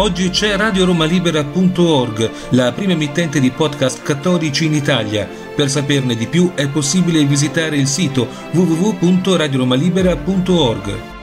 Oggi c'è radioromalibera.org, la prima emittente di podcast cattolici in Italia. Per saperne di più è possibile visitare il sito www.radioromalibera.org.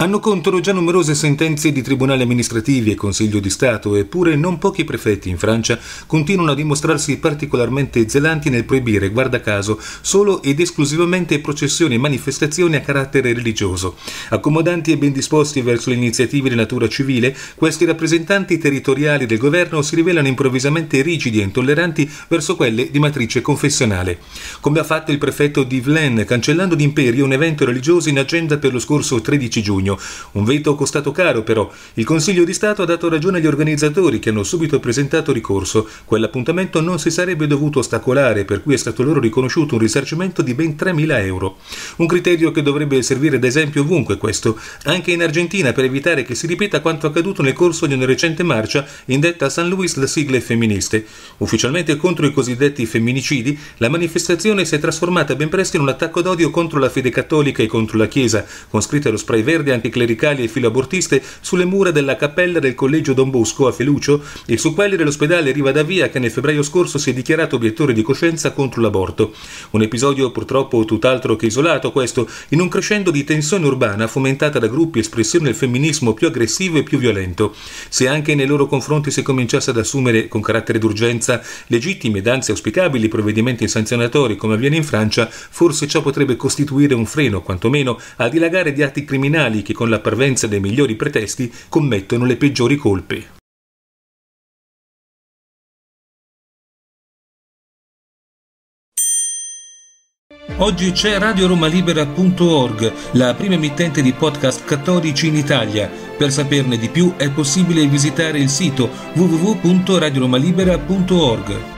Hanno contro già numerose sentenze di tribunali amministrativi e Consiglio di Stato, eppure non pochi prefetti in Francia continuano a dimostrarsi particolarmente zelanti nel proibire, guarda caso, solo ed esclusivamente processioni e manifestazioni a carattere religioso. Accomodanti e ben disposti verso le iniziative di natura civile, questi rappresentanti territoriali del governo si rivelano improvvisamente rigidi e intolleranti verso quelle di matrice confessionale. Come ha fatto il prefetto di Vlaine, cancellando d'imperio un evento religioso in agenda per lo scorso 13 giugno Un veto costato caro però. Il Consiglio di Stato ha dato ragione agli organizzatori che hanno subito presentato ricorso. Quell'appuntamento non si sarebbe dovuto ostacolare, per cui è stato loro riconosciuto un risarcimento di ben 3.000 euro. Un criterio che dovrebbe servire d'esempio ovunque questo, anche in Argentina per evitare che si ripeta quanto accaduto nel corso di una recente marcia indetta a San Luis da sigle femministe. Ufficialmente contro i cosiddetti femminicidi, la manifestazione si è trasformata ben presto in un attacco d'odio contro la fede cattolica e contro la Chiesa, con scritte allo spray verde anticlericali e filoabortiste sulle mura della cappella del collegio Don Bosco a Felucio e su quelli dell'ospedale Rivadavia che nel febbraio scorso si è dichiarato obiettore di coscienza contro l'aborto. Un episodio purtroppo tutt'altro che isolato questo, in un crescendo di tensione urbana fomentata da gruppi espressione del femminismo più aggressivo e più violento. Se anche nei loro confronti si cominciasse ad assumere con carattere d'urgenza legittimi ed anzi auspicabili provvedimenti sanzionatori come avviene in Francia, forse ciò potrebbe costituire un freno, quantomeno, al dilagare di atti criminali che con la parvenza dei migliori pretesti commettono le peggiori colpe. Oggi c'è radioromalibera.org, la prima emittente di podcast cattolici in Italia. Per saperne di più è possibile visitare il sito www.radioromalibera.org.